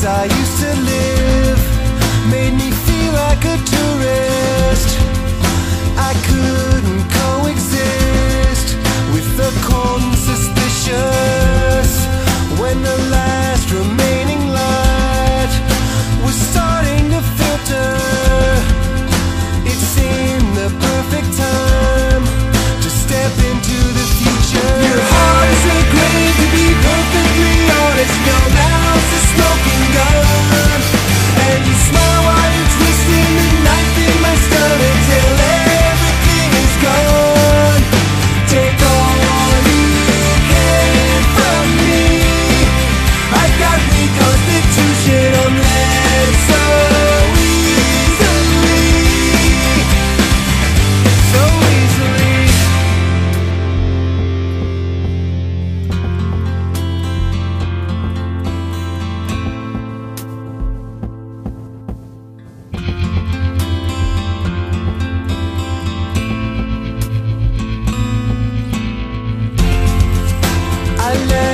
place I used to live made me feel like a. I love